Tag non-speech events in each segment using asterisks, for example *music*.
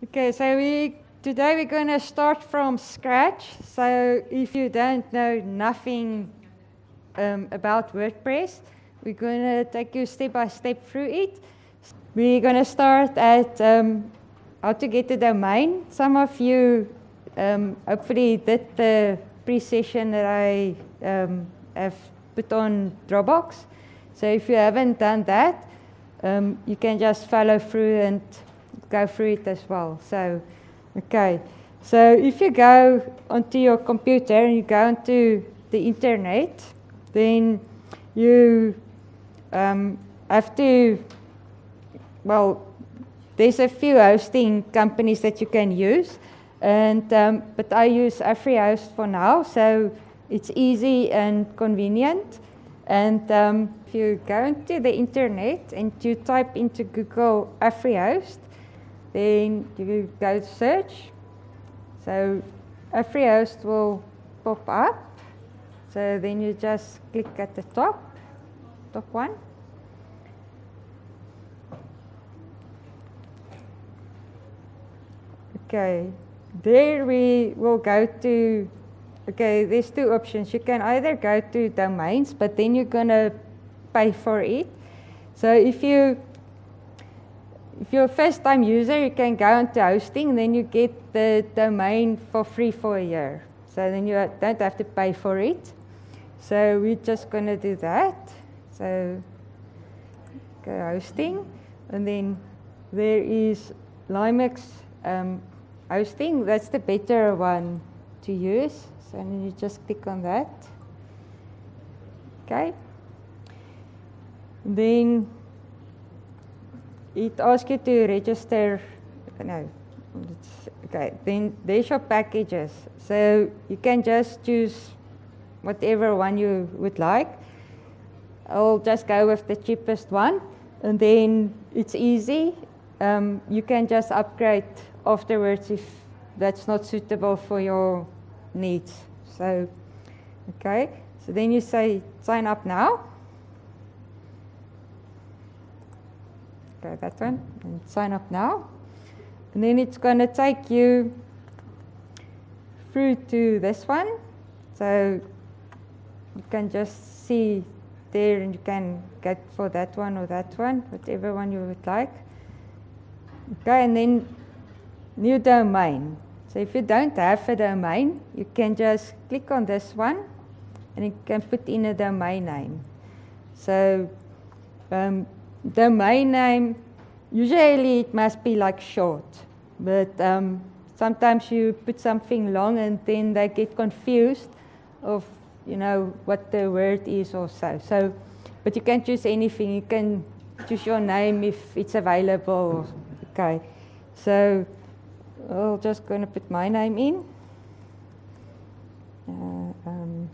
Okay, so we today we're going to start from scratch. So if you don't know nothing um, about WordPress, we're going to take you step by step through it. We're going to start at um, how to get the domain. Some of you um, hopefully did the pre-session that I um, have put on Dropbox. So if you haven't done that, um, you can just follow through and go through it as well. So, okay. So if you go onto your computer and you go onto the internet, then you um, have to, well, there's a few hosting companies that you can use, and um, but I use AfriHost for now, so it's easy and convenient. And um, if you go into the internet and you type into Google AfriHost, then you go to search. So AfriHost will pop up. So then you just click at the top, top one. Okay, there we will go to, okay, there's two options. You can either go to domains, but then you're going to pay for it. So if you if you're a first time user, you can go into hosting, then you get the domain for free for a year. So then you don't have to pay for it. So we're just going to do that. So go hosting, and then there is Linux um, hosting, that's the better one to use. So then you just click on that. Okay. Then it asks you to register, no, okay, then there's your packages. So you can just choose whatever one you would like. I'll just go with the cheapest one and then it's easy. Um, you can just upgrade afterwards if that's not suitable for your needs. So, okay, so then you say sign up now. That one, and sign up now. And then it's going to take you through to this one. So you can just see there and you can get for that one or that one, whatever one you would like. Okay, and then new domain. So if you don't have a domain, you can just click on this one and you can put in a domain name. So um, domain name, usually it must be like short, but um, sometimes you put something long and then they get confused of, you know, what the word is or so. So, but you can choose anything. You can choose your name if it's available. Okay. So I'm just going to put my name in. Uh, um,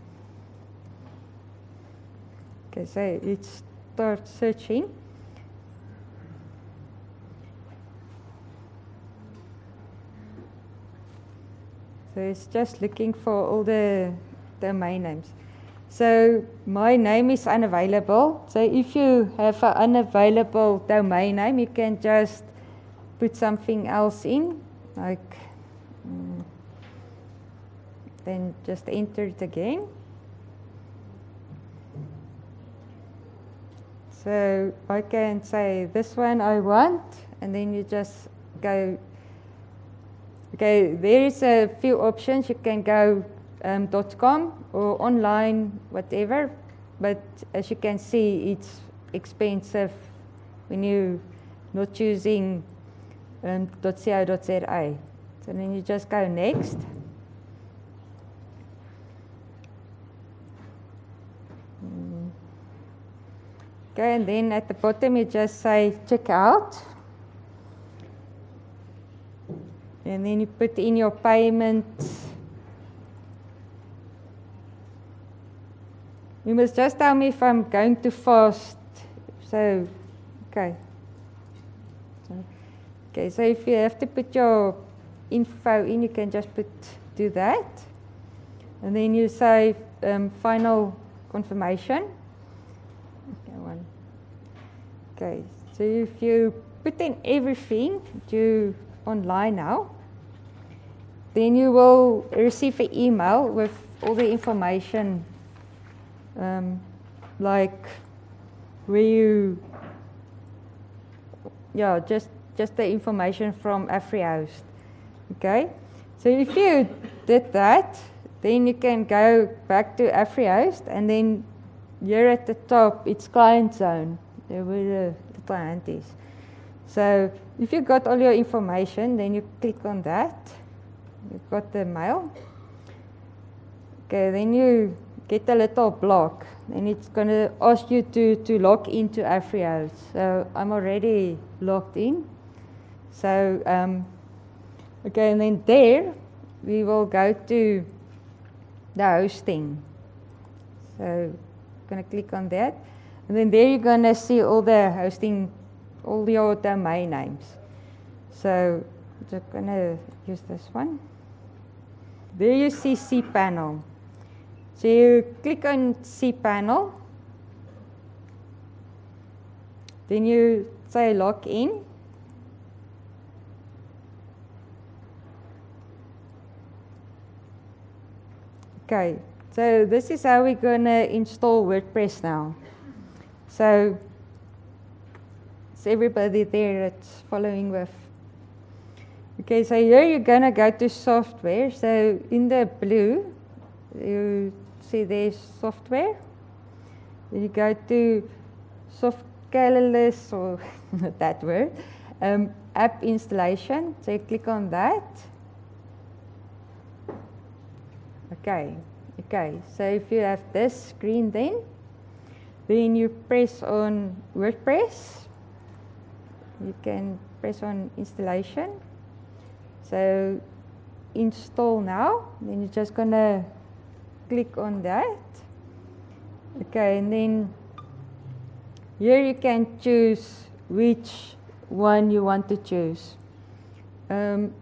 okay, so it starts searching. So it's just looking for all the domain names. So my name is unavailable. So if you have an unavailable domain name, you can just put something else in like mm, then just enter it again. So I can say this one I want, and then you just go. Okay, there is a few options. You can go um, .com or online, whatever. But as you can see, it's expensive when you're not choosing um, .co.za. So then you just go next. Mm. Okay, and then at the bottom you just say check out. And then you put in your payment. You must just tell me if I'm going too fast. So, okay. Okay, so if you have to put your info in, you can just put do that. And then you say um, final confirmation. Okay, one. Okay, so if you put in everything, you online now, then you will receive an email with all the information, um, like where you, yeah, just just the information from AfriHost. Okay, so if you did that, then you can go back to AfriHost, and then here at the top it's client zone. Were the little handies. So if you got all your information, then you click on that. You've got the mail. Okay, then you get a little block. and it's going to ask you to, to log into AfriHost. So I'm already logged in. So, um, okay, and then there we will go to the hosting. So I'm going to click on that. And then there you're going to see all the hosting, all your domain names. So I'm just going to use this one. There you see cPanel. So you click on cPanel. Then you say log in. Okay, so this is how we're going to install WordPress now. So, is everybody there that's following with? Okay, so here you're going to go to software. So in the blue, you see there's software. You go to soft catalyst or *laughs* not that word, um, app installation. So you click on that. Okay, okay. So if you have this screen then, then you press on WordPress. You can press on installation. So install now. Then you're just gonna click on that. Okay, and then here you can choose which one you want to choose. Um,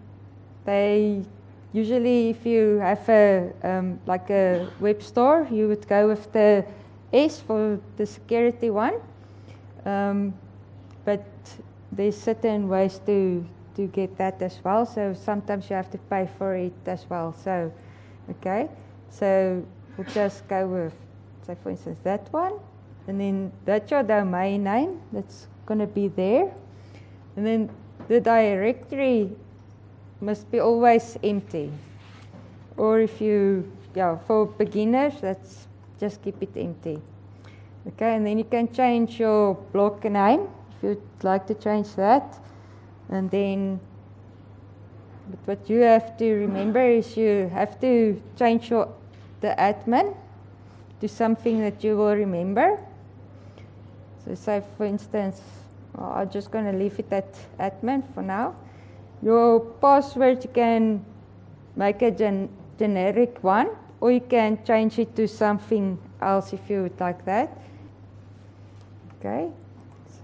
they usually, if you have a um, like a web store, you would go with the S for the security one. Um, but there's certain ways to to get that as well. So sometimes you have to pay for it as well. So, okay. So we'll just go with, say for instance, that one. And then that's your domain name. That's going to be there. And then the directory must be always empty. Or if you, yeah, for beginners, that's just keep it empty. Okay, and then you can change your block name if you'd like to change that. And then but what you have to remember is you have to change your the admin to something that you will remember. So say for instance, well, I'm just going to leave it at admin for now. Your password you can make a gen generic one or you can change it to something else if you would like that. Okay.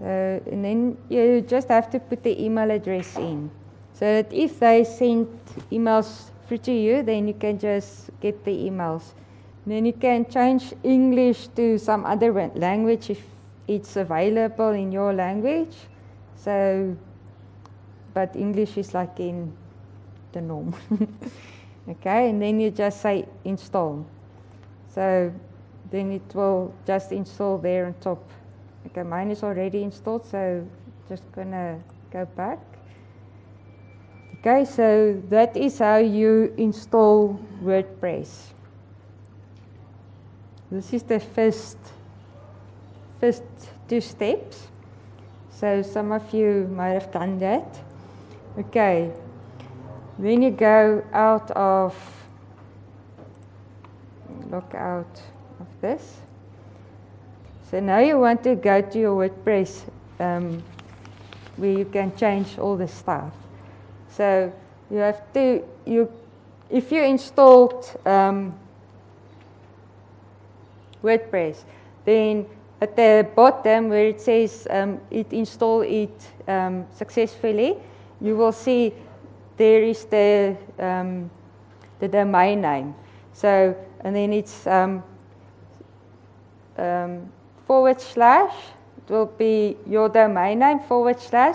So, and then you just have to put the email address in. So that if they send emails through to you, then you can just get the emails. And then you can change English to some other language if it's available in your language. So, but English is like in the norm. *laughs* okay, and then you just say install. So then it will just install there on top. Okay, mine is already installed, so just gonna go back. Okay, so that is how you install WordPress. This is the first, first two steps. So some of you might have done that. Okay, then you go out of, look out of this. So now you want to go to your WordPress um, where you can change all the stuff. So you have to, you, if you installed um, WordPress, then at the bottom where it says um, it installed it um, successfully, you will see there is the, um, the domain name. So, and then it's um, um, forward slash, it will be your domain name forward slash,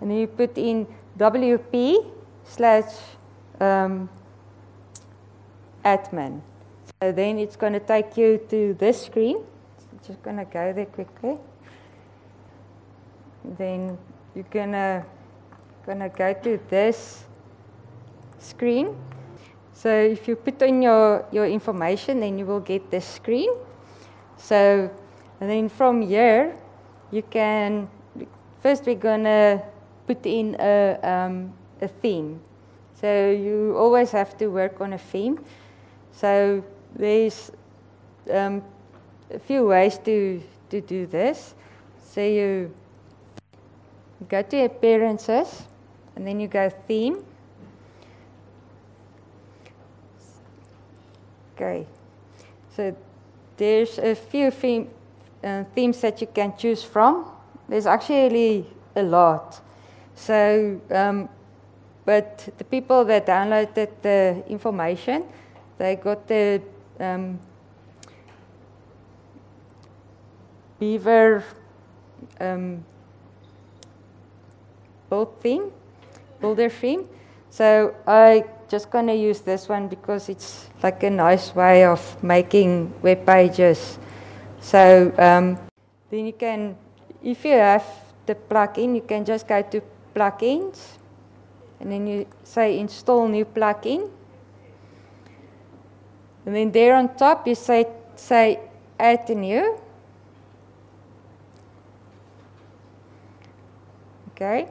and then you put in WP slash um, admin. So then it's going to take you to this screen. So just going to go there quickly. Then you're going to gonna go to this screen. So if you put in your, your information, then you will get this screen. So and then from here, you can, first we're gonna put in a, um, a theme. So you always have to work on a theme. So there's um, a few ways to, to do this. So you go to appearances, and then you go theme. Okay, so there's a few theme, uh, themes that you can choose from. There's actually a lot. So, um, but the people that downloaded the information, they got the um, Beaver um, build theme builder theme. So I just going to use this one because it's like a nice way of making web pages. So um, then you can, if you have the plugin, you can just go to plugins and then you say install new plugin. And then there on top you say, say add a new. Okay.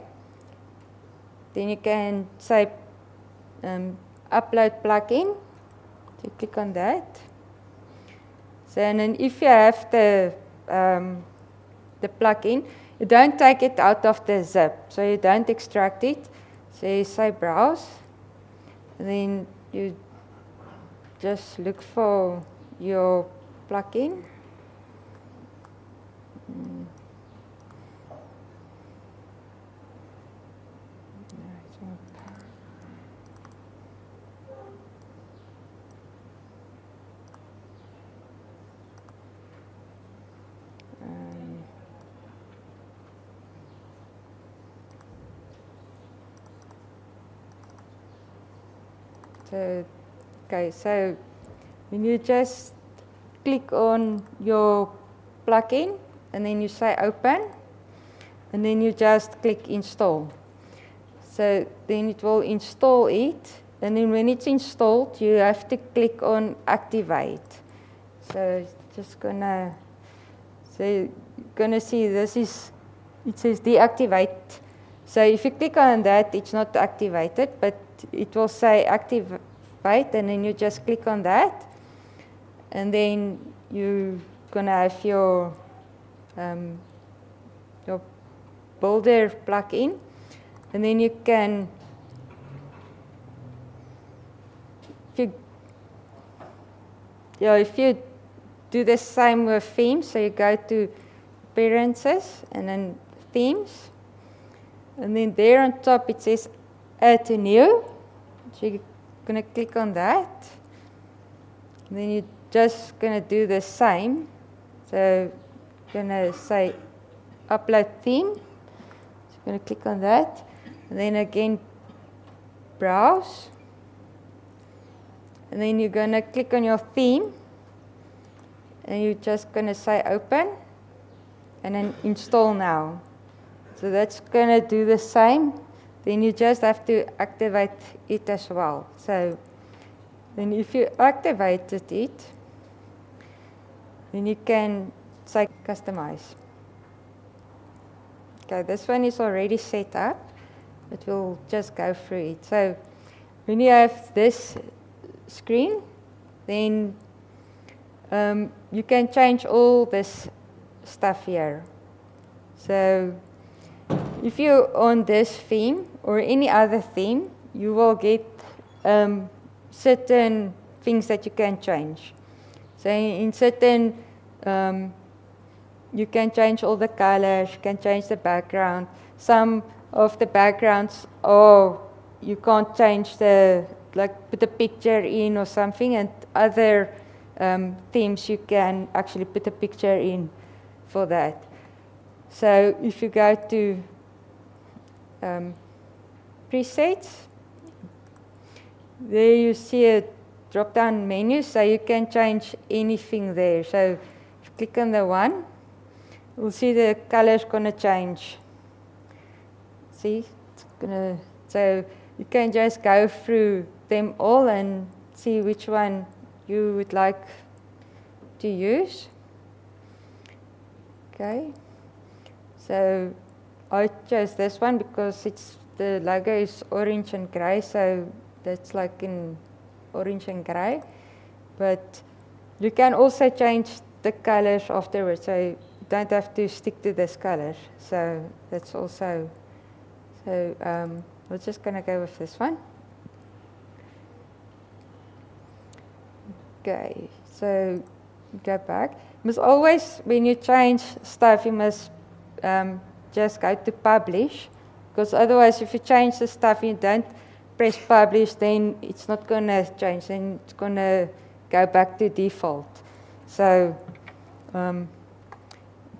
Then you can say um, upload plugin. So you click on that. So and then if you have the um, the plugin, you don't take it out of the zip. So you don't extract it. So you say browse. And then you just look for your plugin. Mm. So, okay, so when you just click on your plugin and then you say open and then you just click install. So then it will install it and then when it's installed you have to click on activate. So just gonna so you're gonna see this is it says deactivate. So if you click on that it's not activated but it will say activate and then you just click on that. And then you're to have your um, your builder plugin and then you can if you yeah, if you do the same with themes, so you go to appearances and then themes, and then there on top it says add a new. So you're going to click on that. And then you're just going to do the same. So going to say upload theme. So you're going to click on that. And then again, browse. And then you're going to click on your theme. And you're just going to say open. And then install now. So that's going to do the same then you just have to activate it as well. So then if you activated it, then you can say customize. Okay, this one is already set up, but we'll just go through it. So when you have this screen, then um, you can change all this stuff here. So if you're on this theme or any other theme, you will get um, certain things that you can change. So in certain, um, you can change all the colors, you can change the background. Some of the backgrounds, oh, you can't change the, like put a picture in or something, and other um, themes you can actually put a picture in for that. So if you go to um, presets. There you see a drop down menu, so you can change anything there. So click on the one, you'll see the color's gonna change. See, it's gonna, so you can just go through them all and see which one you would like to use. Okay, so I chose this one because it's the logo is orange and grey, so that's like in orange and grey. But you can also change the colors afterwards, so you don't have to stick to this color. So that's also, so um, we're just going to go with this one. Okay, so go back. You must always, when you change stuff, you must um, just go to publish. Because otherwise, if you change the stuff, you don't press publish, then it's not going to change. Then it's going to go back to default. So, um,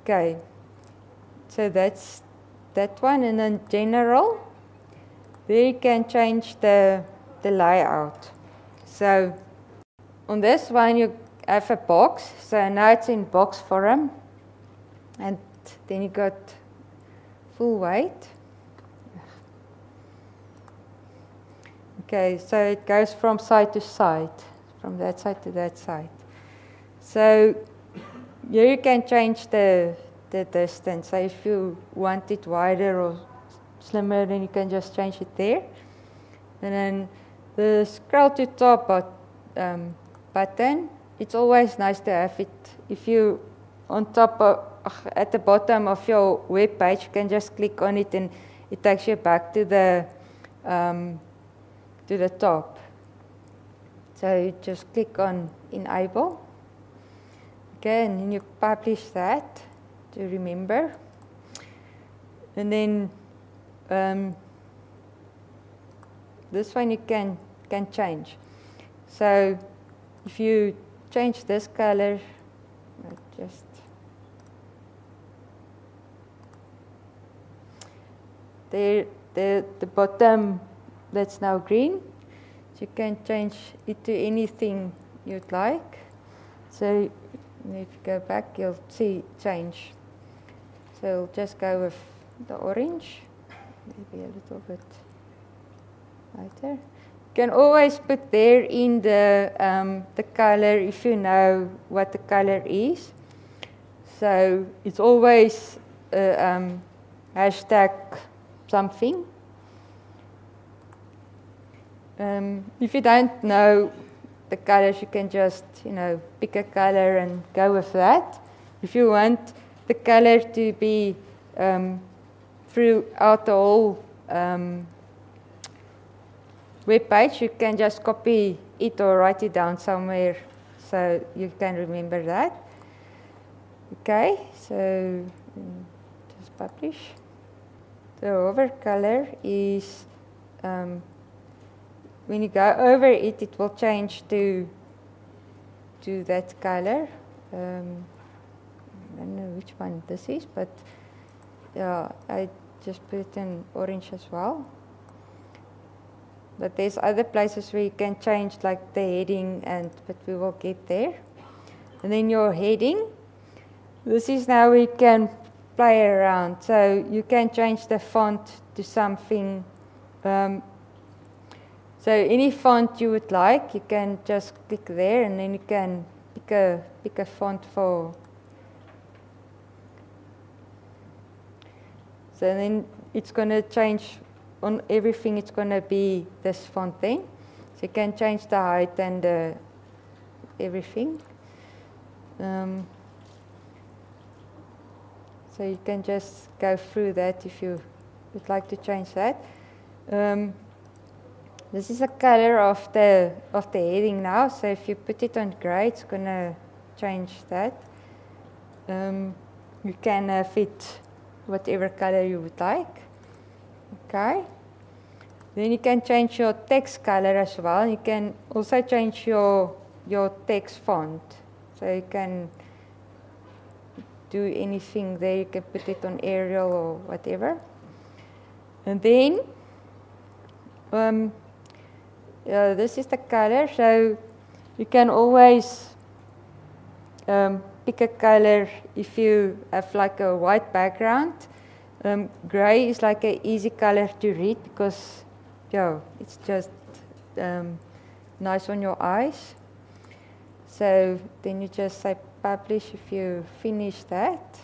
okay. So that's that one. And then general, there you can change the, the layout. So on this one, you have a box. So now it's in box form. And then you got full weight. Okay, so it goes from side to side, from that side to that side. So you can change the, the distance. So if you want it wider or slimmer, then you can just change it there. And then the scroll to top but, um, button, it's always nice to have it. If you on top of, at the bottom of your web page, you can just click on it and it takes you back to the um, to the top. So you just click on enable. Okay, and then you publish that to remember. And then um, this one you can, can change. So if you change this color, just there, the, the bottom that's now green. You can change it to anything you'd like. So if you go back, you'll see change. So we'll just go with the orange, maybe a little bit lighter. You can always put there in the, um, the color if you know what the color is. So it's always um, hashtag something. Um, if you don't know the colors, you can just, you know, pick a color and go with that. If you want the color to be um, throughout the whole um, web page, you can just copy it or write it down somewhere so you can remember that. Okay, so just publish. The hover color is um, when you go over it, it will change to to that color. Um, I don't know which one this is, but yeah, I just put it in orange as well. But there's other places where you can change like the heading and but we will get there. And then your heading. This is now we can play around. So you can change the font to something um, so any font you would like, you can just click there and then you can pick a, pick a font for. So then it's going to change on everything, it's going to be this font then. So you can change the height and uh, everything. Um, so you can just go through that if you would like to change that. Um, this is the color of the, of the heading now, so if you put it on gray, it's going to change that. Um, you can uh, fit whatever color you would like. Okay. Then you can change your text color as well. You can also change your, your text font. So you can do anything there. You can put it on Arial or whatever. And then um, yeah, this is the color. So you can always um, pick a color if you have like a white background. Um, gray is like an easy color to read because yeah, it's just um, nice on your eyes. So then you just say publish if you finish that.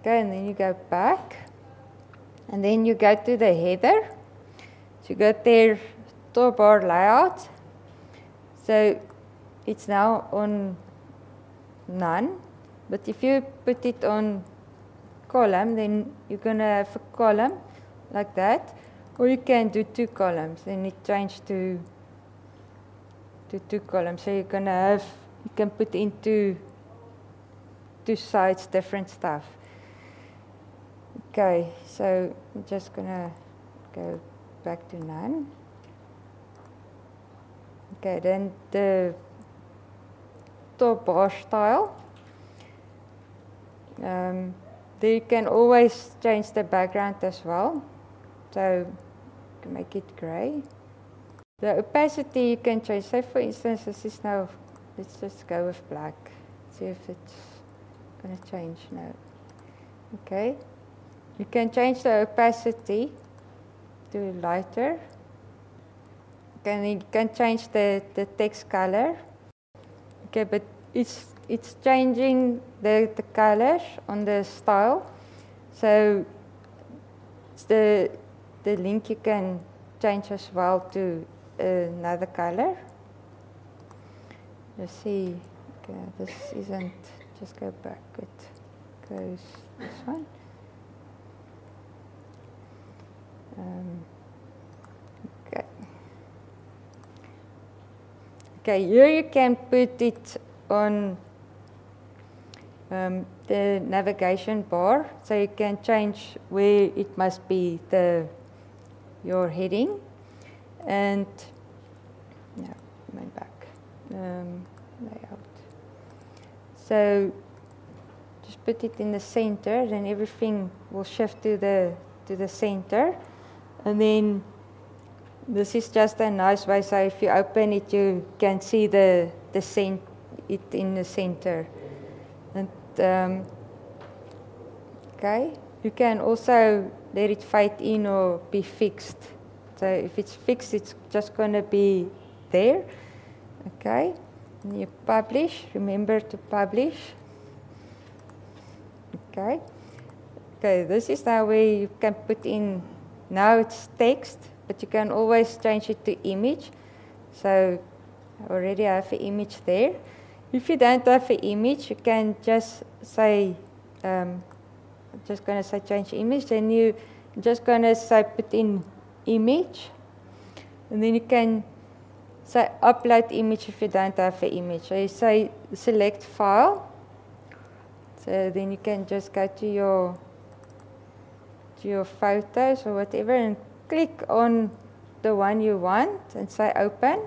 Okay, and then you go back. And then you go to the header. So get their toolbar layout. So it's now on none. But if you put it on column, then you're going to have a column like that. Or you can do two columns, then it changes to, to two columns. So you're to have, you can put into two sides different stuff. Okay, so I'm just to go back to none. Okay, then the top bar style. Um, you can always change the background as well. So make it gray. The opacity you can change. Say for instance, this is now, let's just go with black. See if it's going to change now. Okay. You can change the opacity to lighter. Can you can change the, the text color. Okay, but it's it's changing the, the colors on the style. So the the link you can change as well to another color. Let's see. Okay, this isn't just go back. It goes this one. Um, okay. Okay, here you can put it on um, the navigation bar, so you can change where it must be the your heading, and no, my back um, layout. So just put it in the center, then everything will shift to the to the center. And then this is just a nice way, so if you open it, you can see the, the cent it in the center. And, um, okay, you can also let it fade in or be fixed. So if it's fixed, it's just going to be there. Okay, and you publish, remember to publish. Okay. Okay, this is now where you can put in now it's text, but you can always change it to image. So already I have an image there. If you don't have an image, you can just say, um, just going to say change image, then you just going to say put in image. And then you can say upload image if you don't have an image. So you say select file. So then you can just go to your your photos or whatever and click on the one you want and say open.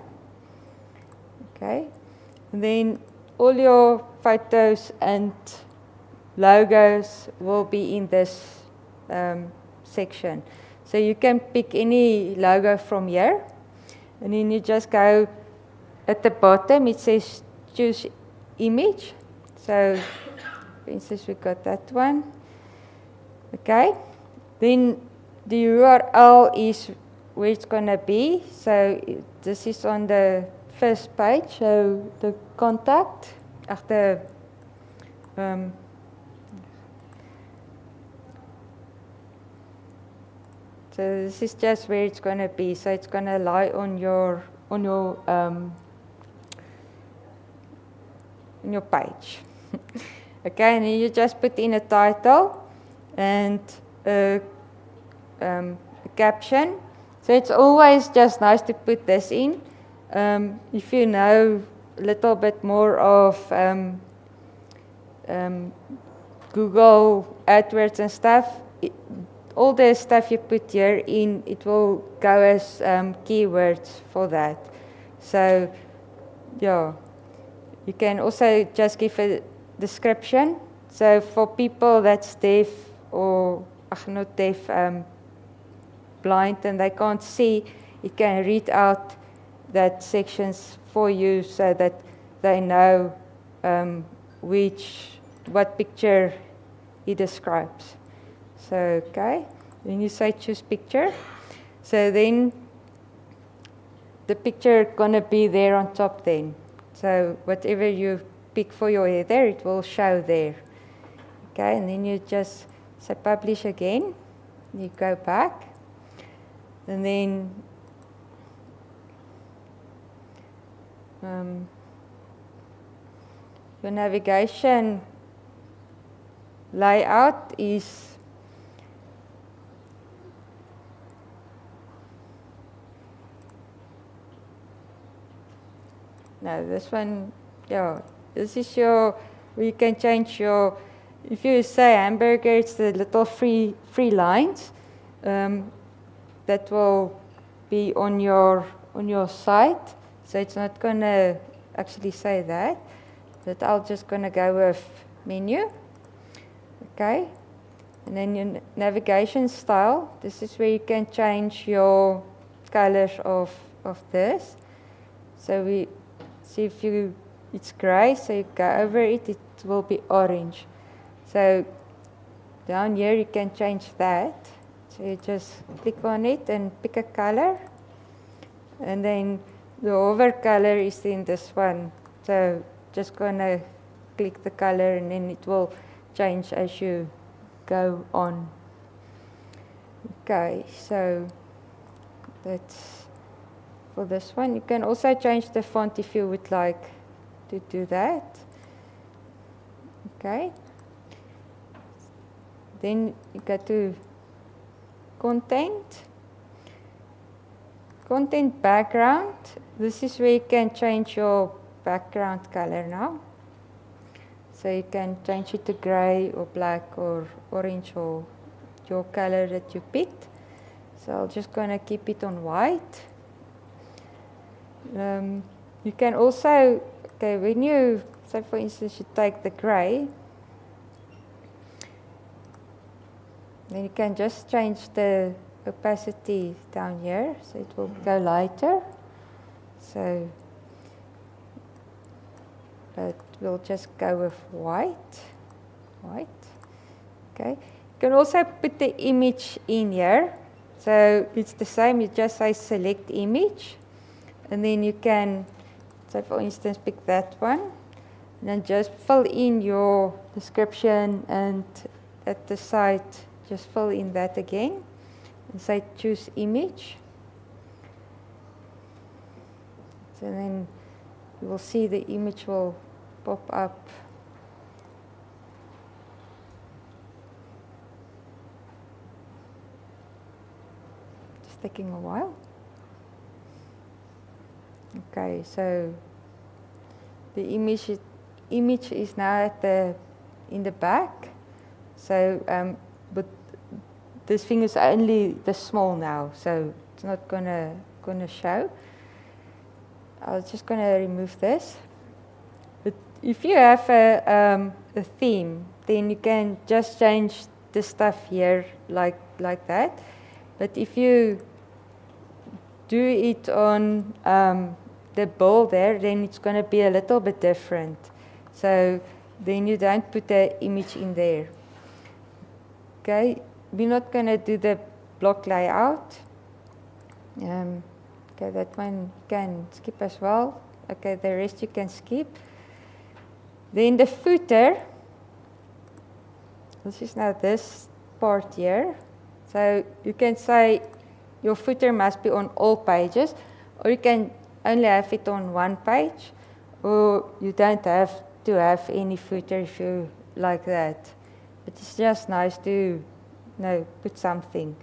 Okay. And then all your photos and logos will be in this um, section. So you can pick any logo from here. And then you just go at the bottom, it says choose image. So for instance, we got that one. Okay. Then the URL is where it's going to be. So this is on the first page. So the contact after um, so this is just where it's going to be. So it's going to lie on your on your um, on your page. *laughs* okay, and you just put in a title and a, um, caption. So it's always just nice to put this in. Um, if you know a little bit more of um, um, Google AdWords and stuff, it, all the stuff you put here in, it will go as um, keywords for that. So, yeah, you can also just give a description. So for people that's deaf or ag not deaf, um, blind and they can't see, it can read out that sections for you so that they know um, which what picture it describes. So okay, then you say choose picture. So then the picture gonna be there on top then. So whatever you pick for your there it will show there. Okay, and then you just say publish again. You go back, and then um, your navigation layout is No, this one, yeah, this is your, you can change your, if you say hamburger, it's the little free, free lines um, that will be on your, on your site. So it's not going to actually say that, but I'm just going to go with menu. Okay. And then your navigation style. This is where you can change your colors of, of this. So we See if you, it's grey, so you go over it, it will be orange. So down here you can change that. So you just click on it and pick a color. And then the hover color is in this one. So just gonna click the color and then it will change as you go on. Okay, so that's for this one. You can also change the font if you would like to do that. Okay. Then you go to content. Content background. This is where you can change your background color now. So you can change it to gray or black or orange or your color that you picked. So I'm just going to keep it on white. Um, you can also, okay, when you, say for instance, you take the grey, then you can just change the opacity down here, so it will go mm-hmm. lighter. So but we'll just go with white, white, okay. You can also put the image in here. So it's the same, you just say select image. And then you can, say for instance, pick that one. And then just fill in your description and at the site, just fill in that again. And say choose image. So then you will see the image will pop up. Just taking a while. Okay, so the image image is now at the in the back. So, um, this thing is only the small now, so it's not gonna gonna show. I was just gonna remove this. But if you have a um, a theme, then you can just change the stuff here like like that. But if you do it on um, the ball there, then it's going to be a little bit different. So then you don't put the image in there. Okay, we're not going to do the block layout. Um, okay, that one you can skip as well. Okay, the rest you can skip. Then the footer. This is now this part here. So you can say your footer must be on all pages, or you can only have it on one page, or you don't have to have any footer if you like that. But it's just nice to know, put something.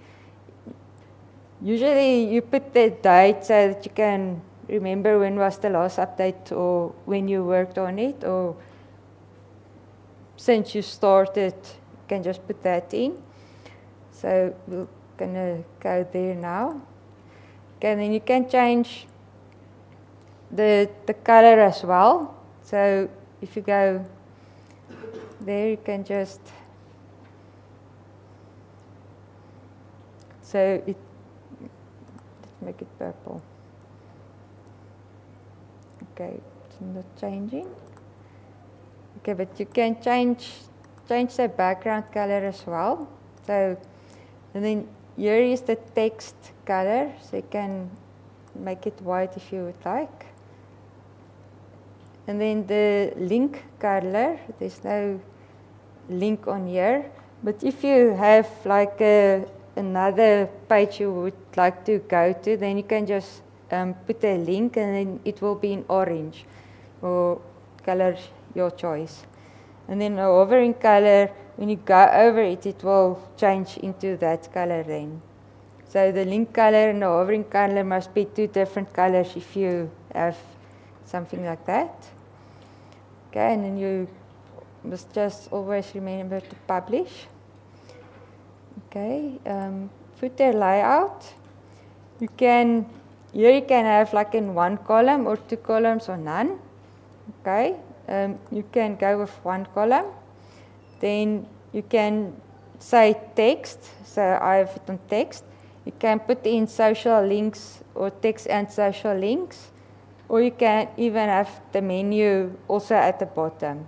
Usually you put the date so that you can remember when was the last update or when you worked on it or since you started, you can just put that in. So we're gonna go there now. Okay, then you can change the, the color as well. So if you go there, you can just, so it make it purple. Okay, it's not changing. Okay, but you can change change the background color as well. So, and then here is the text color, so you can make it white if you would like. And then the link color, there's no link on here. But if you have like a, another page you would like to go to, then you can just um, put a link and then it will be in orange or color your choice. And then a hovering color, when you go over it, it will change into that color then. So the link color and the hovering color must be two different colors if you have something like that. Okay, and then you must just always remember to publish. Okay, um, footer layout. You can, here you can have like in one column or two columns or none. Okay, um, you can go with one column. Then you can say text, so I have it on text. You can put in social links or text and social links, or you can even have the menu also at the bottom.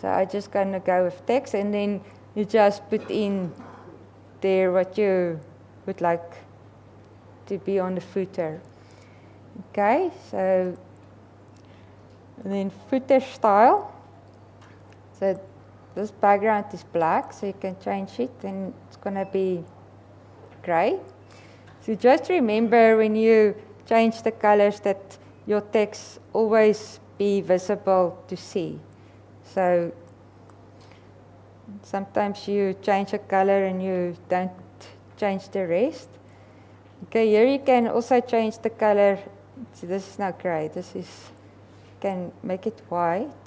So I'm just gonna go with text and then you just put in there what you would like to be on the footer. Okay, so then footer style. So this background is black, so you can change it and it's gonna be gray. So just remember when you change the colors that your text always be visible to see. So sometimes you change a color and you don't change the rest. Okay, here you can also change the color. So this is not gray. This is can make it white.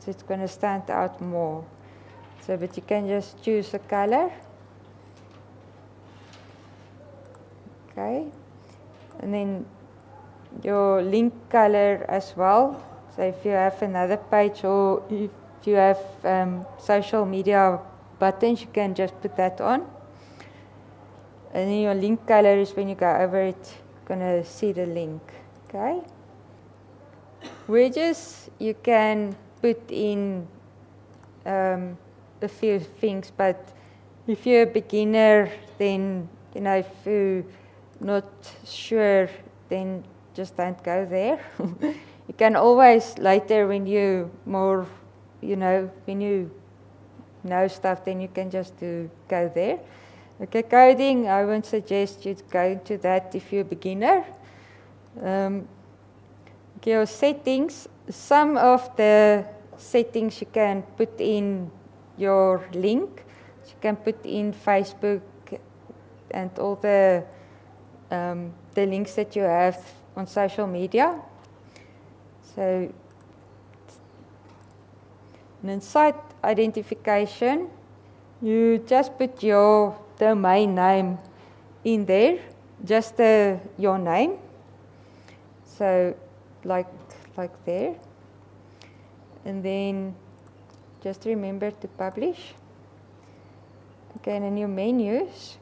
So it's going to stand out more. So, but you can just choose a color. Okay. And then your link color as well. So if you have another page or if you have um, social media buttons, you can just put that on. And then your link color is when you go over it, you're going to see the link. Okay. Widgets, you can put in um, a few things, but if you're a beginner, then, you know, if you're not sure, then just don't go there. *laughs* you can always later when you more, you know, when you know stuff, then you can just do, go there. Okay, coding, I won't suggest you go into that if you're a beginner. Um, your settings, some of the settings you can put in your link. You can put in Facebook and all the um, the links that you have on social media. So, and then site identification, you just put your domain name in there, just your name. So like, like there. And then just remember to publish. Okay, and in your menus,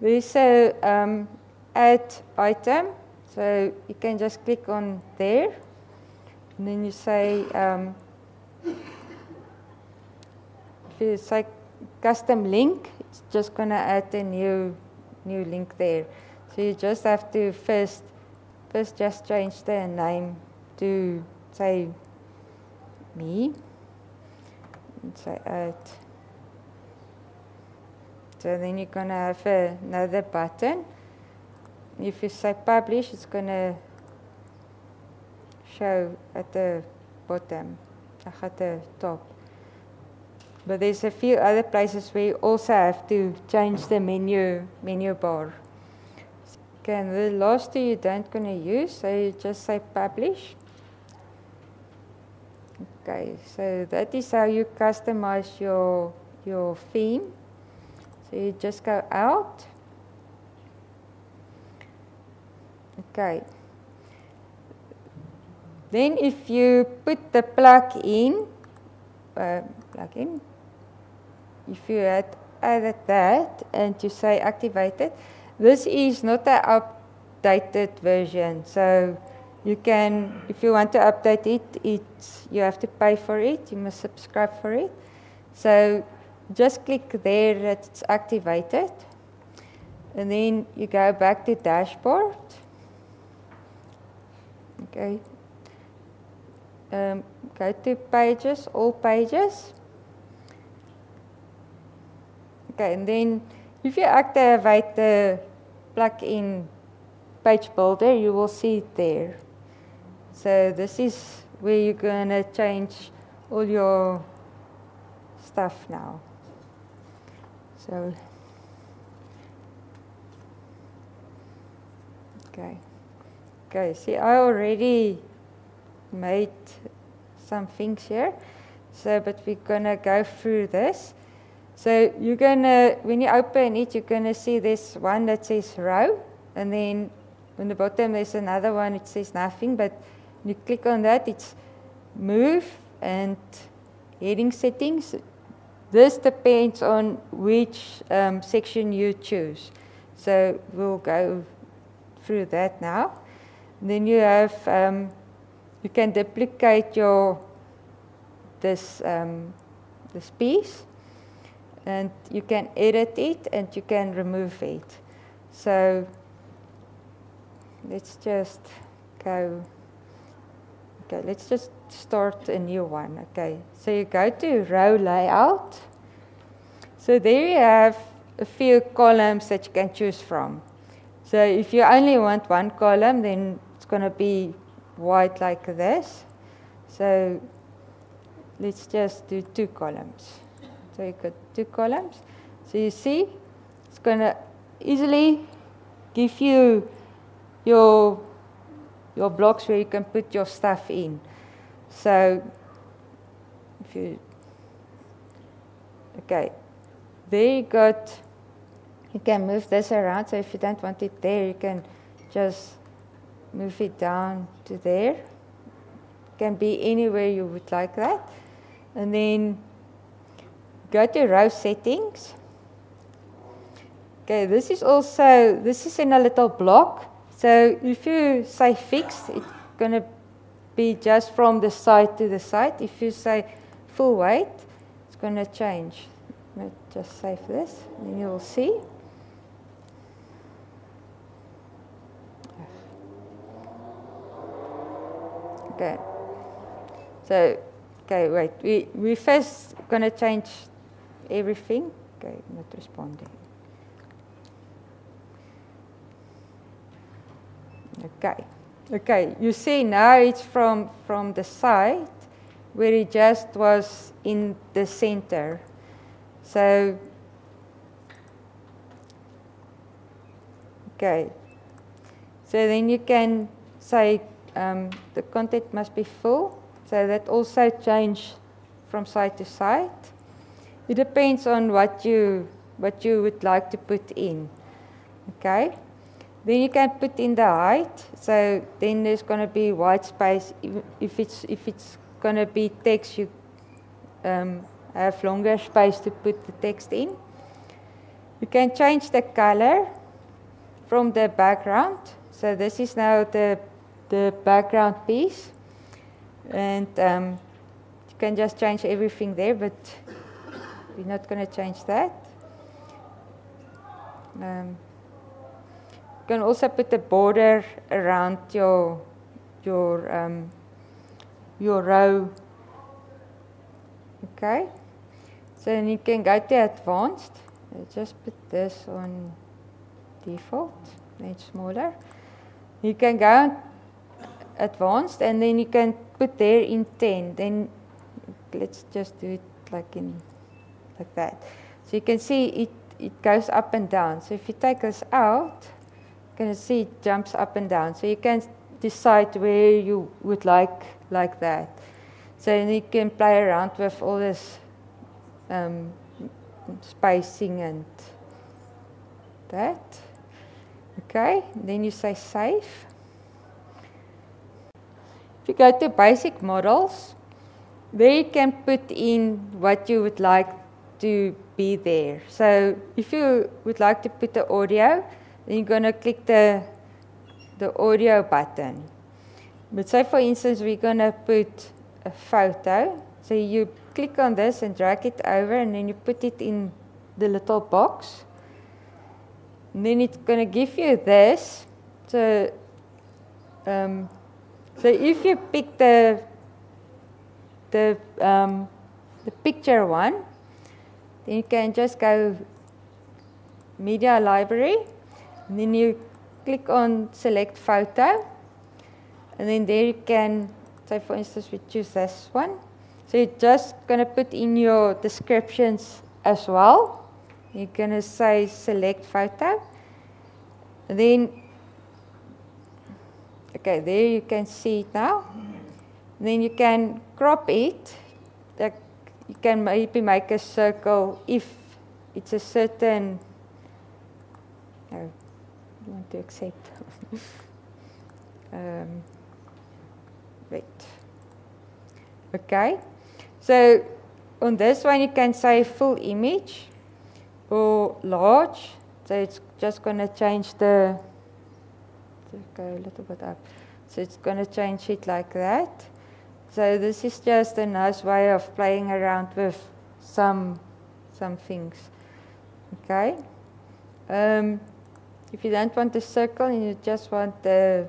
there's a um, add item. So you can just click on there. And then you say, um, if you say custom link, it's just going to add a new, new link there. So you just have to first First, just change the name to say me and say add. So then you're going to have another button. If you say publish, it's going to show at the bottom, at the top. But there's a few other places where you also have to change the menu, menu bar. Okay, and the last two you don't to use, so you just say publish. Okay, so that is how you customize your, your theme. So you just go out. Okay. Then if you put the plug in, uh, plug in, if you had added that and you say activated, this is not an updated version. So you can, if you want to update it, it's, you have to pay for it. You must subscribe for it. So just click there that it's activated. And then you go back to dashboard. Okay. Um, go to pages, all pages. Okay, and then if you activate the plugin page builder, you will see it there. So this is where you're going to change all your stuff now. So, okay. Okay, see, I already made some things here. So, but we're going to go through this. So you're going to, when you open it, you're going to see this one that says row. And then on the bottom, there's another one, it says nothing. But you click on that, it's move and heading settings. This depends on which um, section you choose. So we'll go through that now. And then you have, um, you can duplicate your, this, um, this piece and you can edit it and you can remove it. So let's just go, okay, let's just start a new one, okay. So you go to row layout. So there you have a few columns that you can choose from. So if you only want one column, then it's going to be white like this. So let's just do two columns. So you got two columns. So you see, it's going to easily give you your, your blocks where you can put your stuff in. So if you, okay, there you got, you can move this around. So if you don't want it there, you can just move it down to there. Can be anywhere you would like that. And then go to row settings. Okay, this is also, this is in a little block. So if you say fixed, it's going to be just from the side to the side. If you say full weight, it's going to change. Let's just save this, and you'll see. Okay. So, okay, wait. We we first gonna change everything? Okay, not responding. Okay, okay, you see now it's from, from the side where it just was in the center. So, okay, so then you can say um, the content must be full. So that also change from side to side. It depends on what you, what you would like to put in. Okay? Then you can put in the height. So then there's going to be white space. If it's, if it's going to be text, you um, have longer space to put the text in. You can change the color from the background. So this is now the, the background piece. And um, you can just change everything there, but we're not going to change that. Um, you can also put a border around your your um, your row. Okay, so then you can go to advanced. Let's just put this on default. It's smaller. You can go advanced, and then you can put there in 10. Then let's just do it like in like that. So you can see it, it goes up and down. So if you take this out, you can see it jumps up and down. So you can decide where you would like like that. So you can play around with all this um, spacing and that. Okay, then you say save. You go to basic modules, there you can put in what you would like to be there. So if you would like to put the audio, then you're going to click the, the audio button. But say for instance, we're going to put a photo. So you click on this and drag it over and then you put it in the little box. And then it's going to give you this. So, um, so if you pick the, the, um, the picture one, then you can just go media library. And then you click on select photo. And then there you can say for instance we choose this one. So you're just going to put in your descriptions as well. You're going to say select photo. And then okay there you can see it now. Then you can crop it. You can maybe make a circle if it's a certain oh, you want to accept. *laughs* Um, wait. Okay so on this one you can say full image or large. So it's just going to change the go a little bit up so it's going to change it like that so this is just a nice way of playing around with some, some things. Okay? Um, if you don't want a circle and you just want the,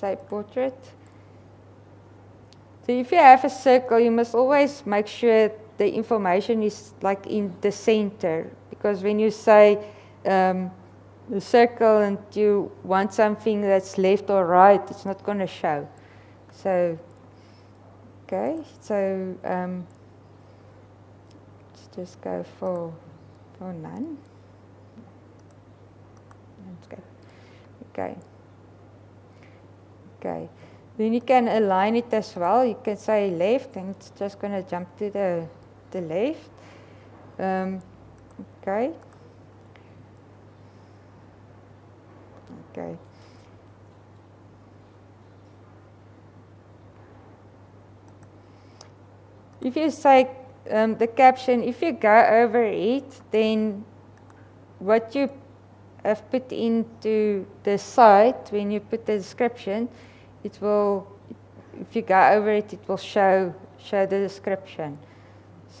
say, portrait. So if you have a circle, you must always make sure the information is like in the center. Because when you say um, the circle and you want something that's left or right, it's not going to show. So Okay, so um, let's just go for, for none. Okay. okay. Okay. Then you can align it as well. You can say left and it's just going to jump to the, the left. Um, okay. If you say um, the caption, if you go over it, then what you have put into the site, when you put the description, it will, if you go over it, it will show, show the description.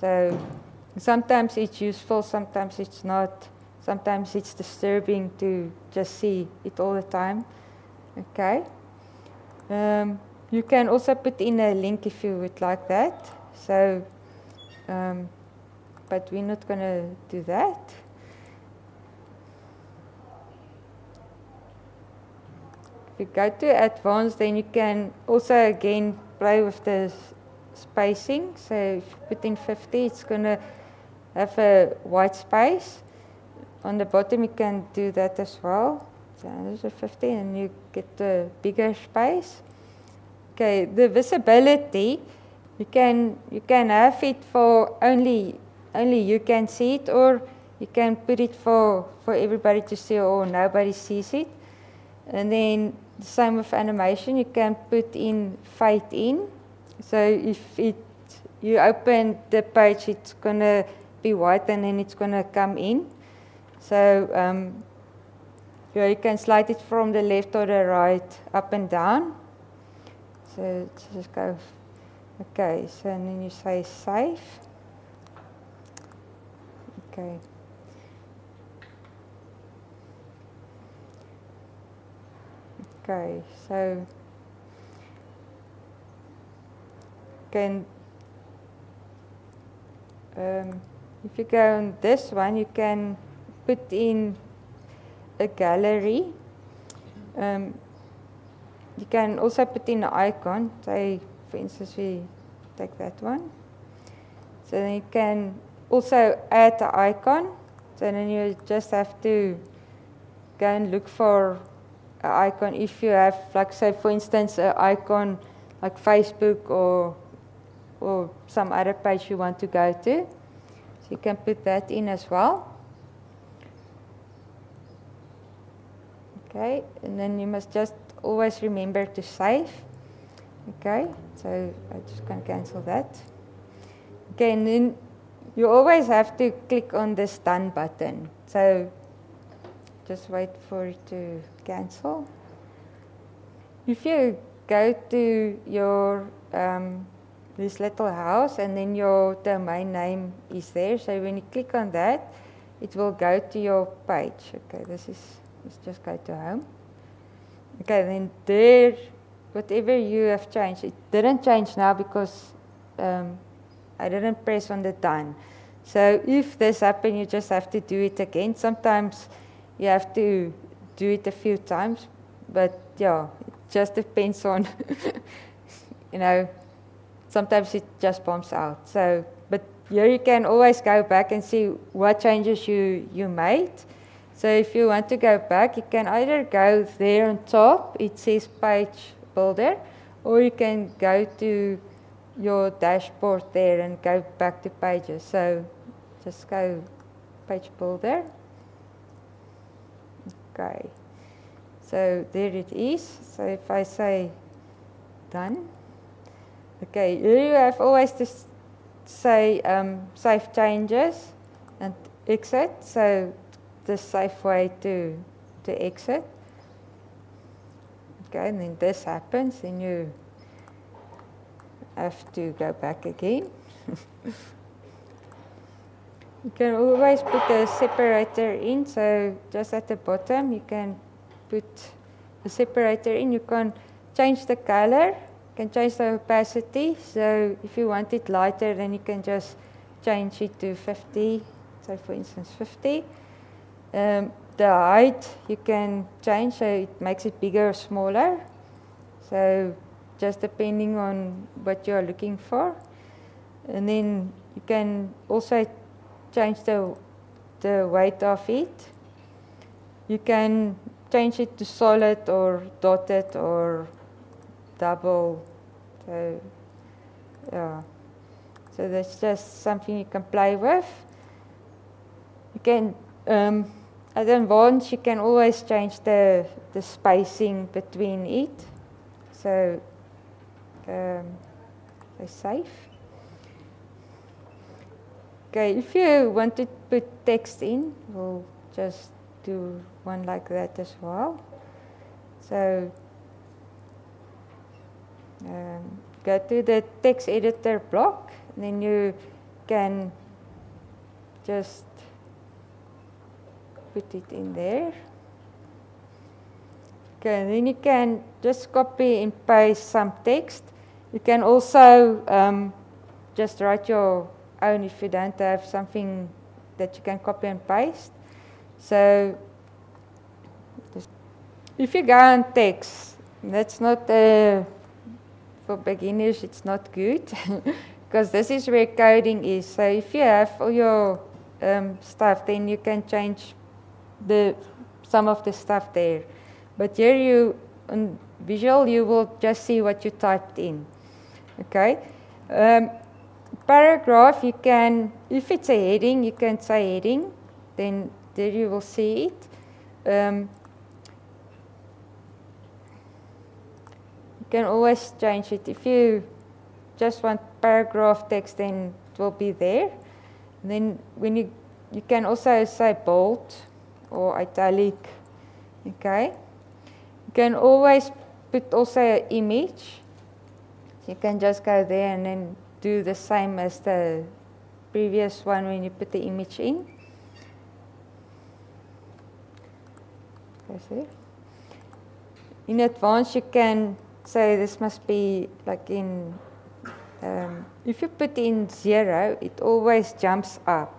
So sometimes it's useful, sometimes it's not. Sometimes it's disturbing to just see it all the time. Okay. Um, you can also put in a link if you would like that. So, um, but we're not going to do that. If you go to advanced, then you can also again play with the spacing. So if you put in 50, it's going to have a white space. On the bottom, you can do that as well. So there's a 50, and you get the bigger space. Okay, the visibility you can you can have it for only only you can see it, or you can put it for for everybody to see, or nobody sees it. And then the same with animation, you can put in fade in. So if it you open the page, it's gonna be white, and then it's gonna come in. So um, you can slide it from the left or the right, up and down. So just go Okay, so and then you say save. Okay. Okay, so can um, if you go on this one, you can put in a gallery. Um, you can also put in an icon, say for instance, we take that one. So then you can also add the icon. So then you just have to go and look for an icon. If you have, like say, for instance, an icon like Facebook or or some other page you want to go to. So you can put that in as well. Okay, and then you must just always remember to save. Okay, so I just going to cancel that. Okay, and then you always have to click on this done button. So just wait for it to cancel. If you go to your um, this little house and then your domain name is there, so when you click on that, it will go to your page. Okay, this is let's just go to home. Okay, then there, whatever you have changed, it didn't change now because um, I didn't press on the done. So if this happens, you just have to do it again. Sometimes you have to do it a few times, but yeah, it just depends on, *laughs* you know, sometimes it just bumps out. So, but here you can always go back and see what changes you, you made. So if you want to go back, you can either go there on top, it says page builder, or you can go to your dashboard there and go back to pages. So just go page builder. Okay. So there it is. So if I say done. Okay, here you have always to say um, save changes and exit. So the safe way to, to exit. Okay, and then this happens, and you have to go back again. *laughs* you can always put a separator in, so just at the bottom you can put a separator in. You can change the color, you can change the opacity. So if you want it lighter, then you can just change it to 50, so for instance 50. Um, the height you can change, so it makes it bigger or smaller. So just depending on what you are looking for. And then you can also change the, the weight of it. You can change it to solid or dotted or double. So, yeah. So that's just something you can play with. You can um, and then once you can always change the, the spacing between it. So um, they safe. Okay, if you want to put text in, we'll just do one like that as well. So um, go to the text editor block, and then you can just put it in there. Okay, then you can just copy and paste some text. You can also um, just write your own if you don't have something that you can copy and paste. So if you go on text, that's not uh, for beginners, it's not good *laughs* because this is where coding is. So if you have all your um, stuff, then you can change the some of the stuff there. But here you on visual you will just see what you typed in. Okay. Um, paragraph you can if it's a heading you can say heading then there you will see it. Um, you can always change it if you just want paragraph text then it will be there. And then when you you can also say bold or italic. Okay. You can always put also an image. You can just go there and then do the same as the previous one when you put the image in. In advance, you can say this must be like in, um, if you put in zero, it always jumps up.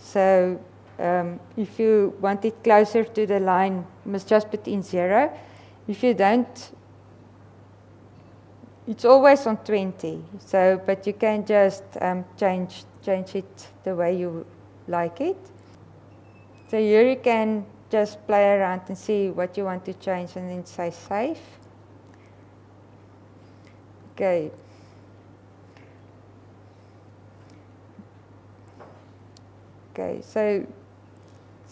So um, if you want it closer to the line, you must just put in zero. If you don't, it's always on 20. So, but you can just um, change, change it the way you like it. So here you can just play around and see what you want to change and then say save. Okay. Okay, so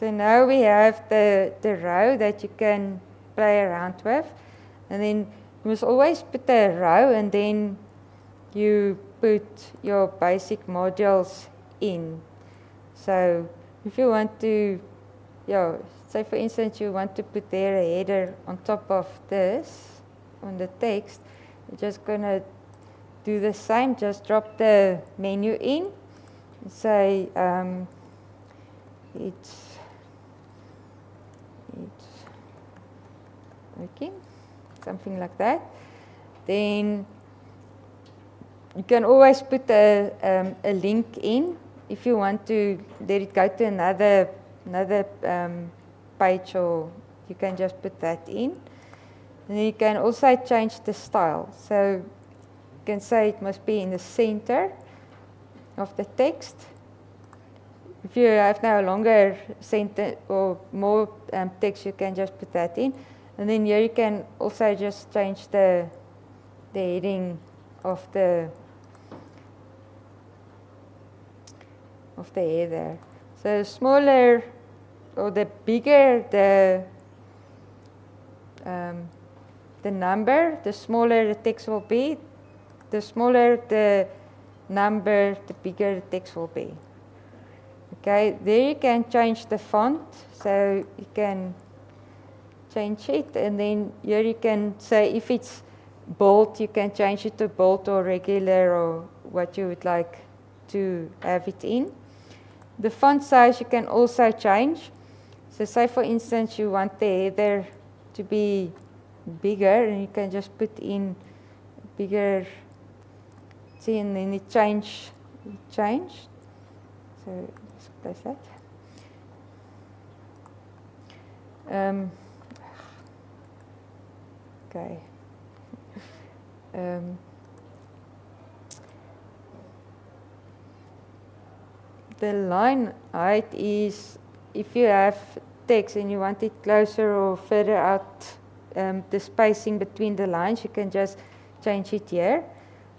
so now we have the, the row that you can play around with. And then you must always put a row and then you put your basic modules in. So if you want to, yeah, say for instance you want to put there a header on top of this, on the text, you're just going to do the same, just drop the menu in, and say um, it's working, something like that. Then you can always put a, um, a link in if you want to let it go to another, another um, page or you can just put that in. And you can also change the style. So you can say it must be in the center of the text. If you have now a longer sentence or more um, text, you can just put that in. And then here you can also just change the, the heading of the of the header. So smaller or the bigger the um, the number, the smaller the text will be. The smaller the number, the bigger the text will be. Okay, there you can change the font. So you can change it and then here you can say if it's bold, you can change it to bold or regular or what you would like to have it in. The font size you can also change. So say for instance you want the header to be bigger and you can just put in bigger see and then it change change. So let's place that. Um, okay. Um, the line height is if you have text and you want it closer or further out, um, the spacing between the lines, you can just change it here.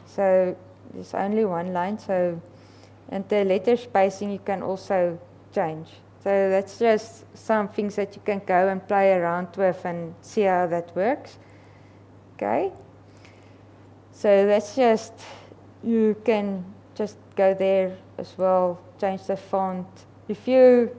So there's only one line, so and the letter spacing you can also change. So that's just some things that you can go and play around with and see how that works. Okay. So that's just, you can just go there as well, change the font. If you,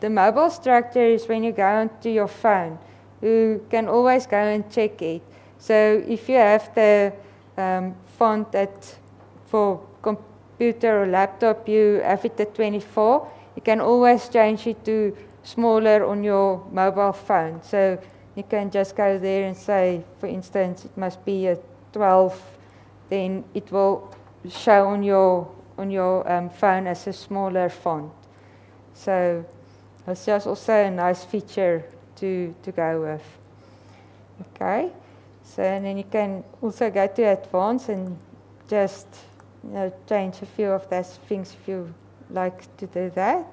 the mobile structure is when you go onto your phone, you can always go and check it. So if you have the um, font that for computer or laptop, you have it at 24, you can always change it to smaller on your mobile phone. So you can just go there and say, for instance, it must be a 12, then it will show on your on your um, phone as a smaller font. So it's just also a nice feature to, to go with. Okay, so and then you can also go to advanced and just you know, change a few of those things if you like to do that.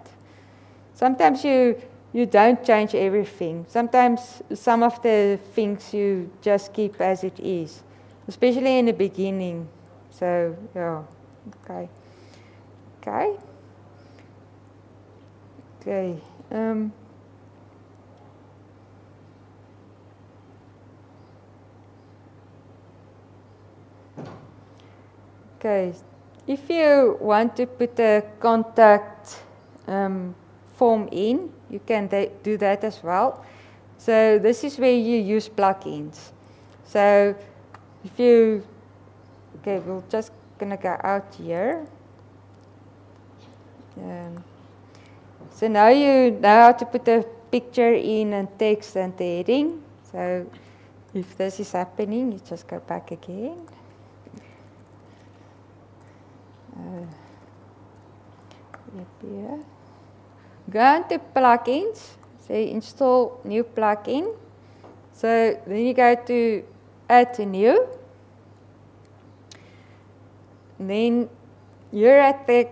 Sometimes you you don't change everything. Sometimes some of the things you just keep as it is, especially in the beginning. So yeah, okay. Okay. Okay. Um, okay. If you want to put a contact um, form in, you can do that as well. So this is where you use plugins. So if you, okay, we're just gonna go out here. Um, so now you know how to put a picture in and text and the heading. So if this is happening, you just go back again. Uh, here. Go into plugins. Say install new plugin. So then you go to add a new. And then you're at the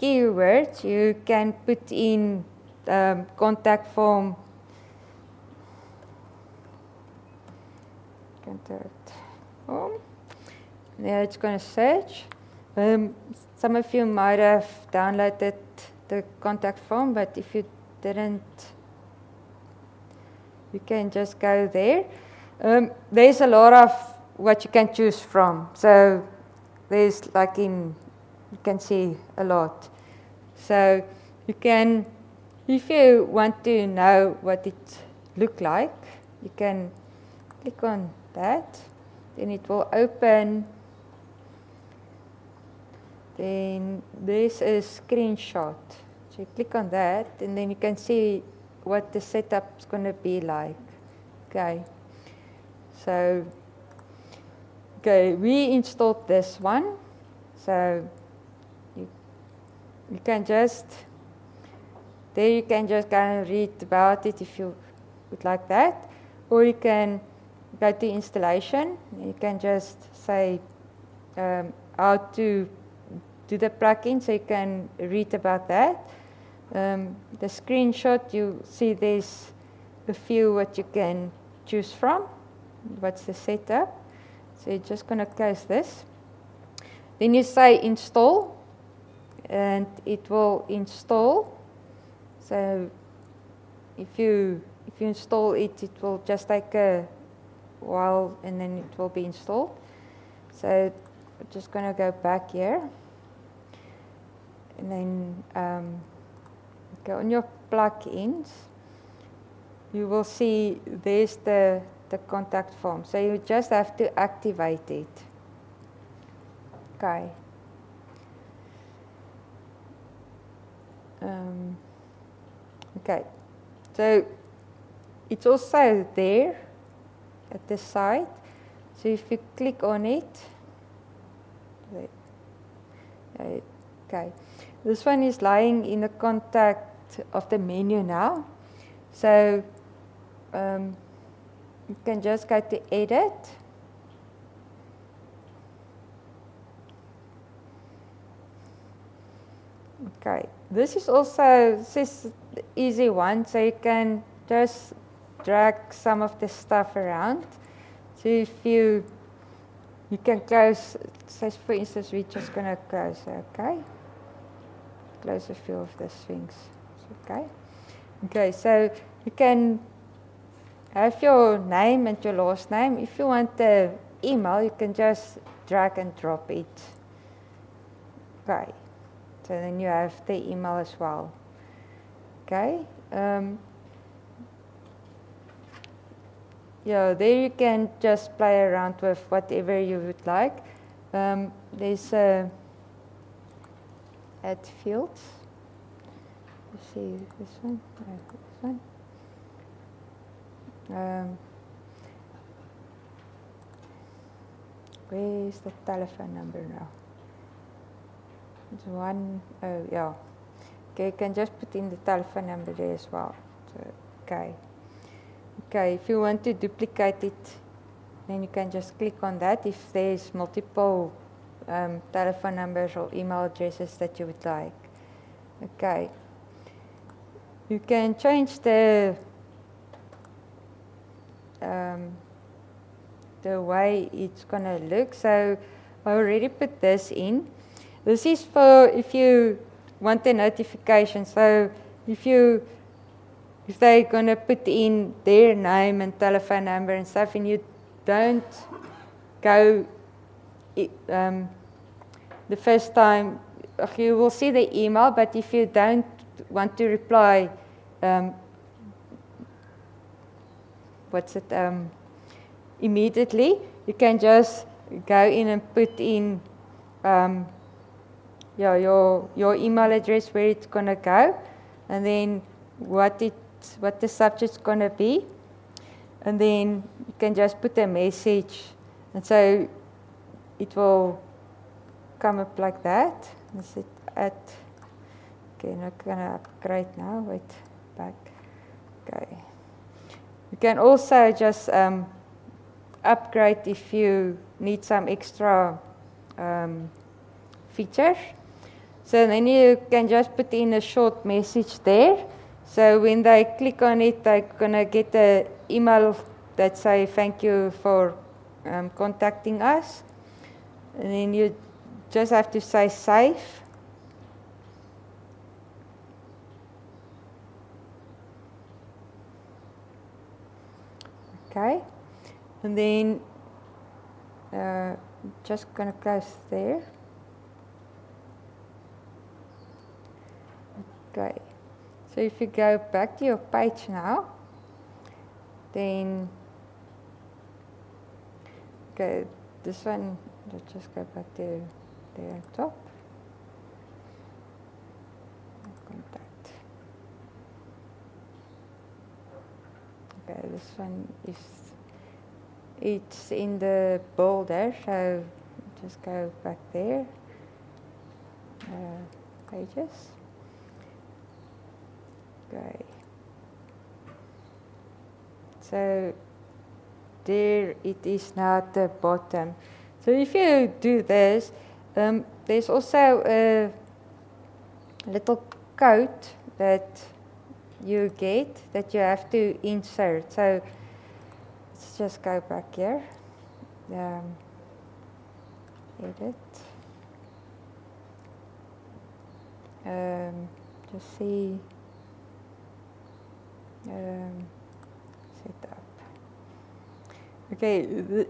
keywords, you can put in um, contact form. Contact form. Now it's going to search. Um, some of you might have downloaded the contact form, but if you didn't, you can just go there. Um, there's a lot of what you can choose from. So there's like in you can see a lot. So you can if you want to know what it look like, you can click on that. Then it will open. Then this is screenshot. So you click on that and then you can see what the setup is going to be like. Okay. So, okay, we installed this one. So you, you can just, there you can just kind of read about it if you would like that. Or you can go to installation. You can just say um, how to do the plugin so you can read about that. Um, the screenshot, you see there's a few what you can choose from. What's the setup? So you're just going to close this. Then you say install, and it will install. So if you if you install it, it will just take a while, and then it will be installed. So I'm just going to go back here, and then. Um, go on your plug-ins you will see there's the, the contact form. So you just have to activate it. Okay. Um, okay. So it's also there at the side. So if you click on it, okay. This one is lying in the contact of the menu now. So um, you can just go to edit. Okay, this is also this is easy one, so you can just drag some of the stuff around. So if you you can close, say for instance, we're just going to close, okay? Close a few of the things. Okay. Okay, so you can have your name and your last name. If you want the email, you can just drag and drop it. Okay. So then you have the email as well. Okay. Um, yeah, there you can just play around with whatever you would like. Um, there's a add fields see this one, this one. Um, where is the telephone number now? It's one, oh yeah. Okay, you can just put in the telephone number there as well. So, okay. Okay, if you want to duplicate it, then you can just click on that if there's multiple um, telephone numbers or email addresses that you would like. Okay you can change the um, the way it's going to look. So I already put this in. This is for if you want a notification. So if you if they're going to put in their name and telephone number and stuff, and you don't go um, the first time, you will see the email, but if you don't want to reply um, what's it um, immediately, you can just go in and put in um, yeah, your your email address where it's gonna go, and then what it what the subject's gonna be, and then you can just put a message, and so it will come up like that. It at Okay, not gonna upgrade now. Wait, back. Okay. You can also just um, upgrade if you need some extra um, features. So then you can just put in a short message there. So when they click on it, they're gonna get an email that say thank you for um, contacting us. And then you just have to say safe. Okay, and then uh, just gonna close there. Okay, So if you go back to your page now, then okay, this one, let's just go back to on top. Okay, this one is it's in the boulder, so just go back there. Uh, pages. Okay. So there it is now at the bottom. So if you do this, um, there's also a little code that you get that you have to insert. So let's just go back here. Um, edit. Um, just see. Um, set up. Okay,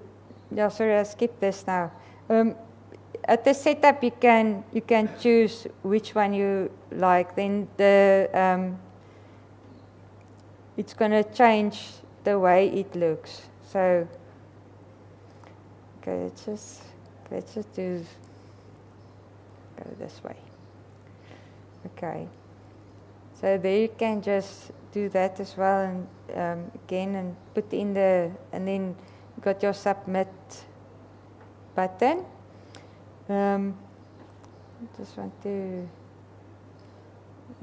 yeah, sorry, I skipped this now. Um, at the setup, you can you can choose which one you like. Then the um, it's going to change the way it looks. So, okay, let's just let's just do go this way. Okay. So there you can just do that as well and um, again and put in the and then got your submit button. Um, just want to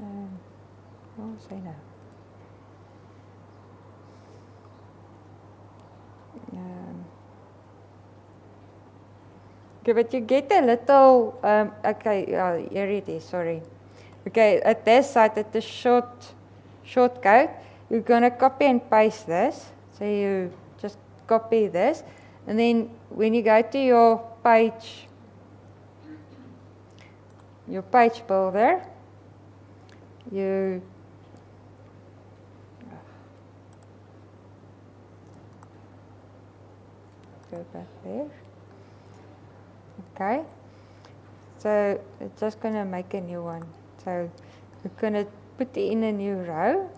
um, what was I now? Um, okay, but you get a little, um, okay, uh, here it is, sorry. Okay, at this side, at the short, shortcut, you're going to copy and paste this. So you copy this. And then when you go to your page, your page builder, you go back there. Okay. So it's just going to make a new one. So we're going to put in a new row.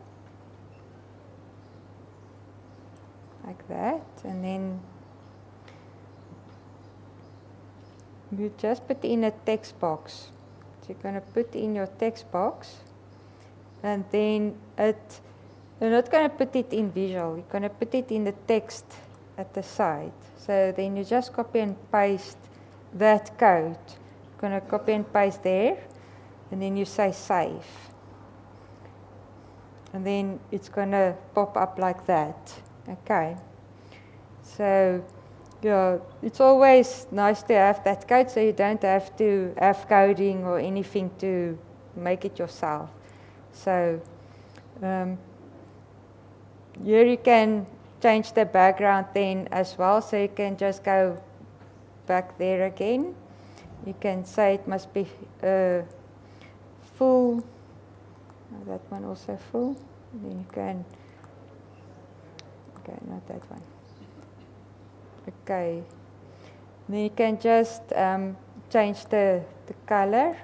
Like that. And then you just put in a text box. So you're going to put in your text box. And then it, you're not going to put it in visual. You're going to put it in the text at the side. So then you just copy and paste that code. You're going to copy and paste there and then you say save. And then it's going to pop up like that. Okay. So, yeah, it's always nice to have that code so you don't have to have coding or anything to make it yourself. So, um, here you can change the background then as well. So you can just go back there again. You can say it must be uh, full. that one also full. Then you can, okay, not that one. Okay. Then you can just um, change the, the color.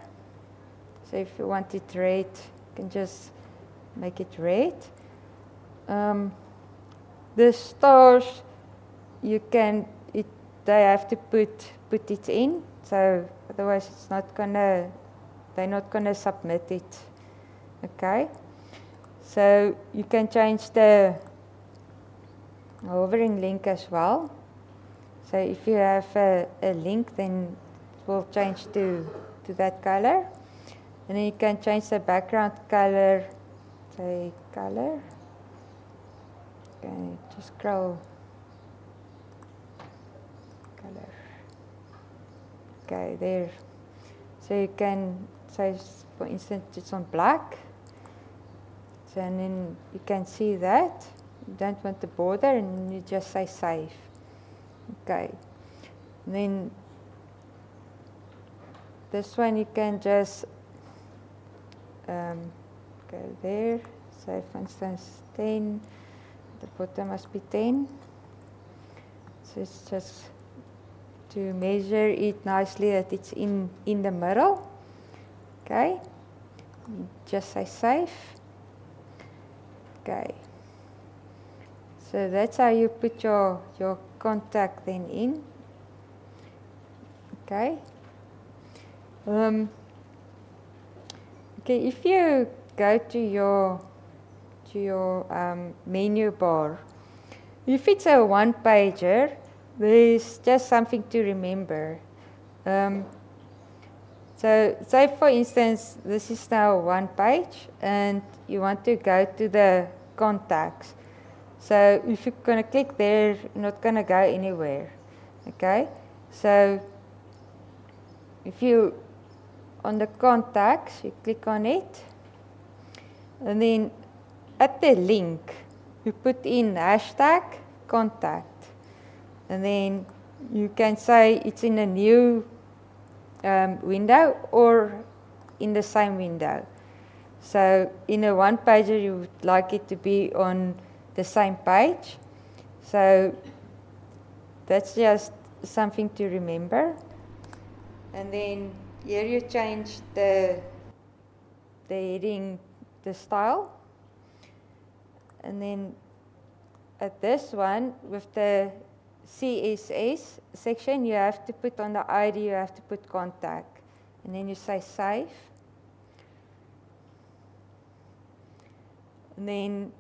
So if you want it red, you can just make it red. Um, the stars, you can, it, they have to put, put it in. So otherwise it's not gonna they're not going to submit it. Okay? So you can change the hovering link as well. So if you have a, a link, then it will change to, to that color. And then you can change the background color, say color. Okay, just scroll. Color. Okay, there. So you can say, for instance, it's on black. So and then you can see that. Don't want the border and you just say save. Okay. And then this one you can just um, go there. So for instance 10, the bottom must be 10. So it's just to measure it nicely that it's in, in the middle. Okay, just say save. Okay. So that's how you put your, your contact then in. Okay. Um, okay, if you go to your to your um, menu bar, if it's a one pager, there's just something to remember. Um, so say for instance, this is now one page and you want to go to the contacts. So if you're going to click there, you're not going to go anywhere. Okay? So if you, on the contacts, you click on it, and then at the link, you put in hashtag contact. And then you can say it's in a new um, window or in the same window. So in a one pager, you would like it to be on the same page. So that's just something to remember. And then here you change the, the heading, the style. And then at this one, with the CSS section, you have to put on the ID, you have to put contact. And then you say save. And then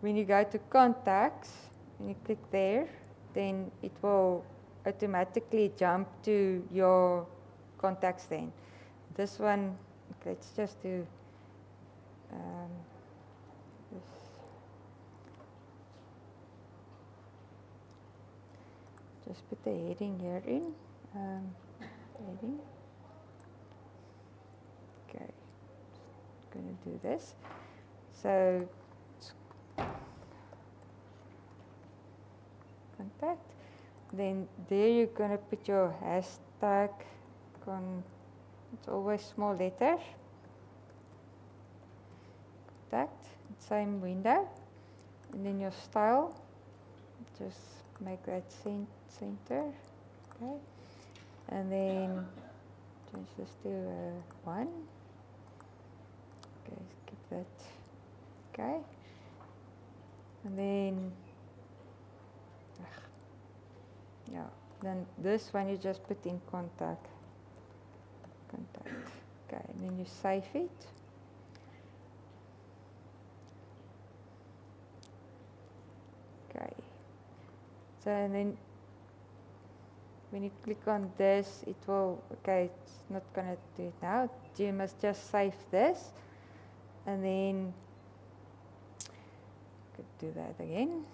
when you go to contacts, and you click there, then it will automatically jump to your contacts then. This one, let's just do um, this. Just put the heading here in. Um, heading. Okay, just going to do this. So contact. Then there you're going to put your hashtag. Con it's always small letters. Contact, same window. And then your style, just make that center. Okay. And then change this to one. Okay, keep that. Okay. And then yeah, then this one you just put in contact. Contact. Okay, and then you save it. Okay. So and then when you click on this, it will, okay, it's not going to do it now. You must just save this and then could do that again.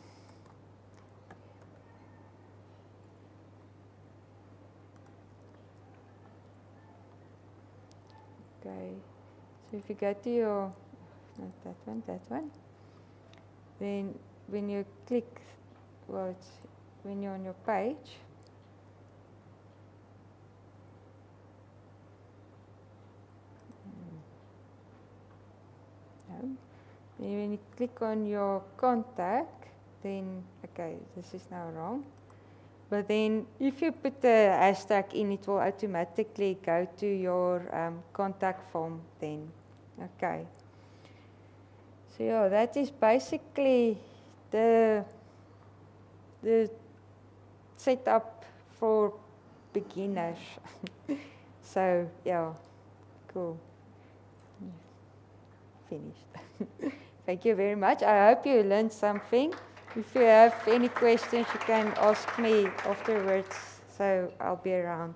Okay, so if you go to your, not that one, that one, then when you click, well, it's when you're on your page, hmm. no. Then when you click on your contact, then, okay, this is now wrong. But then if you put the hashtag in, it will automatically go to your um, contact form then. Okay. So yeah, that is basically the, the setup for beginners. *laughs* so yeah, cool. Finished. *laughs* Thank you very much. I hope you learned something. If you have any questions, you can ask me afterwards, so I'll be around.